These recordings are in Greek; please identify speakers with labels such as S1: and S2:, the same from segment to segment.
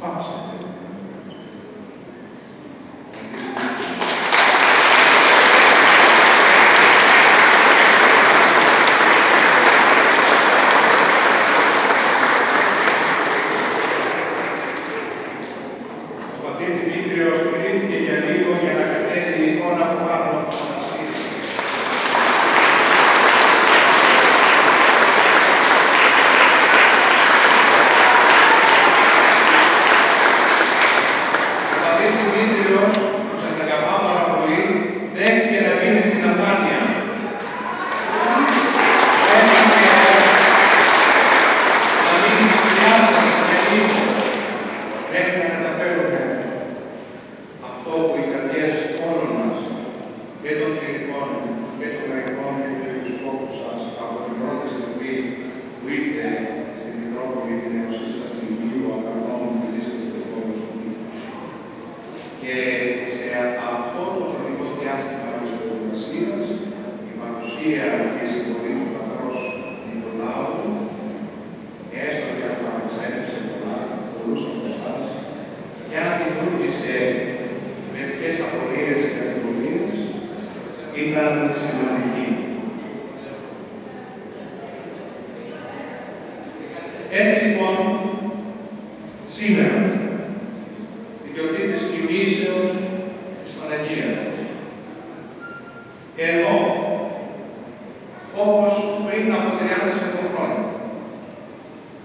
S1: Martin. Παρουσία και η συμβολή του πατρός Νικολάου έστω και αν παραξένεψε πολλά, πολλούς από εσάς, και αν δημιούργησε μερικές απορίες και αμφιβολίες, ήταν σημαντική. Έτσι λοιπόν, σήμερα, στην γιορτή της κοιμήσεως της Παναγίας μας, εδώ, όπως πριν από 30 χρόνια,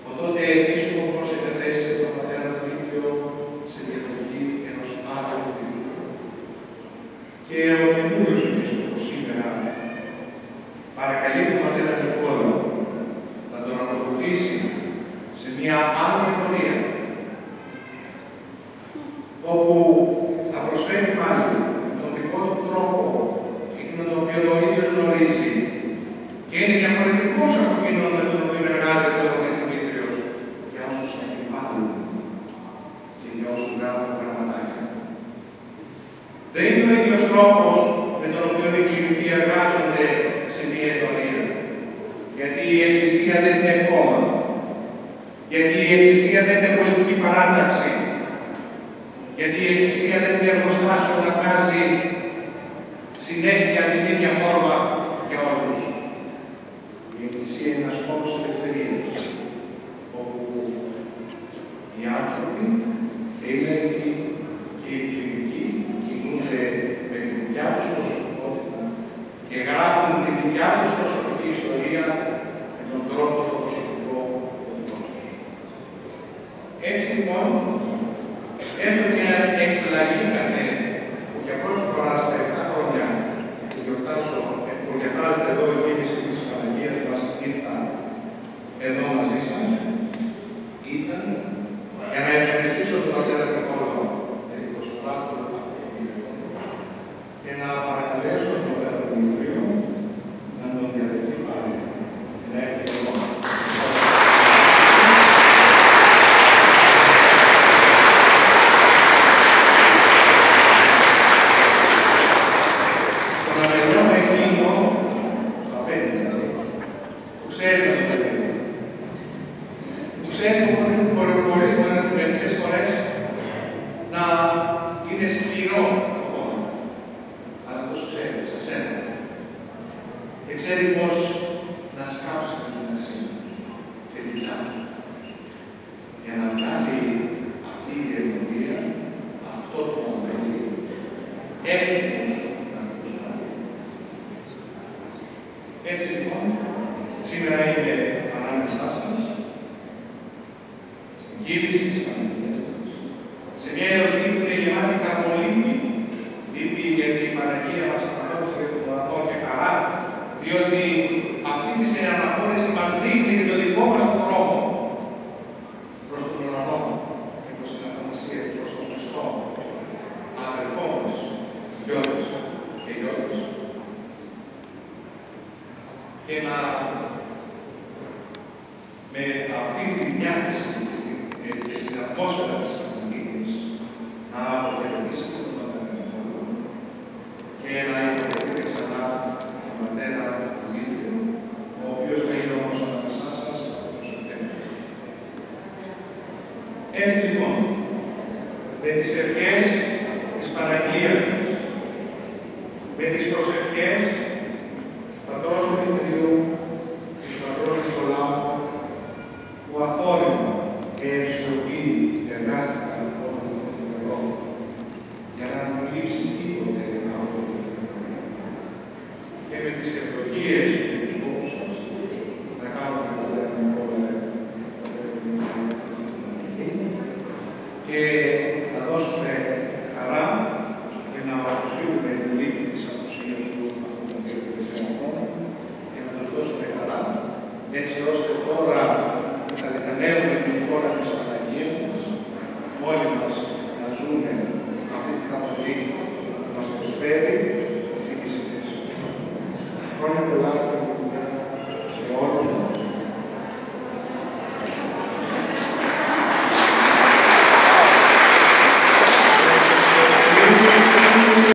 S1: ο τότε επίσκοπος εγκατέστησε τον πατέρα Φίλιο σε διαδοχή ενός άλλου φίλου. Και ο καινούριος επίσκοπος σήμερα παρακαλεί τον πατέρα Νικόλα να τον ακολουθήσει σε μια άλλη αγωνία όπου θα προσφέρει πάλι με τον δικό του τρόπο εκείνο το οποίο ο ίδιος γνωρίζει και είναι διαφορετικός από εκείνον με τον οποίο εργάζεται ο Πατήρ Δημήτριος για όσους αμφιβάλλουν και για όσους γράφουν γραμματάκια. Δεν είναι ο ίδιος τρόπος με τον οποίο οι κληρικοί εργάζονται σε μια εταιρεία. Γιατί η Εκκλησία δεν είναι κόμμα. Γιατί η Εκκλησία δεν είναι πολιτική παράταξη. Γιατί η Εκκλησία δεν είναι εργοστάσιο να βγάζει συνέχεια την ίδια Η Εκκλησία είναι ένας χώρος ελευθερίας, όπου οι άνθρωποι και οι λαϊκοί και οι κληρικοί κινούνται με τη δικιά τους προσωπικότητα και γράφουν τη δικιά τους προσωπική ιστορία με τον τρόπο το προσωπικό δικό τους. Έτσι λοιπόν, έστω και αν εκπλαγήκατε που για πρώτη φορά στα 7 χρόνια που γιορτάζω, που γιορτάζεται εδώ η κίνηση της Παναγίας μας ήρθα εδώ μαζί σας, ήταν για να ευχαριστήσω τον πατέρα Νικόλα για την προσφορά του αυτό το video και να παρακαλέσω τον πατέρα Δημητρίου να τον διαδεχθεί πάλι και να έρθει εδώ. Τον αδερφό με εκείνο, στα πέντε δηλαδή, που ξέρει να το παιδί, που ξέρει ότι μπορεί, μπορεί μερικές φορές να είναι σκληρό ακόμα. Αλλά αυτός ξέρει, σε σένα. Και ξέρει πώς να σκάψει με την ασύνη και την τσάπη. Για να βγάλει αυτή η εμπειρία, αυτό το μοντέλο, εύκολος να ακούσουμε. Έτσι λοιπόν, σήμερα είμαι ανάμεσά σας, στην κήρυξη της Παναγίας μας, σε μια εορτή που είναι γεμάτη καρμολύπη, λύπη γιατί η Παναγία μας αναχώρησε για τον ουρανό και καλά, διότι αυτή τη συναναχώρηση μας δείχνει το δικό μας δρόμο προς τον ουρανό και προς την Αθανασία και προς τον Χριστό, αδερφό μας, γιώτες και γιώτες. Και να Es limón. Le dice pies es para guía. και να δώσουμε χαρά και να αποσύρουμε τη λύπη της αποσύλειας του Δημοτικού και να τους δώσουμε χαρά, έτσι ώστε τώρα που θα λιτανεύουμε την εικόνα της Παναγίας μας, όλοι μας να ζούμε αυτή την καθολή που μας προσφέρει ο Θήμης Χρόνια πολλά.